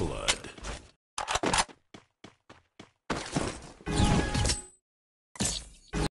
Buffalo. Blood.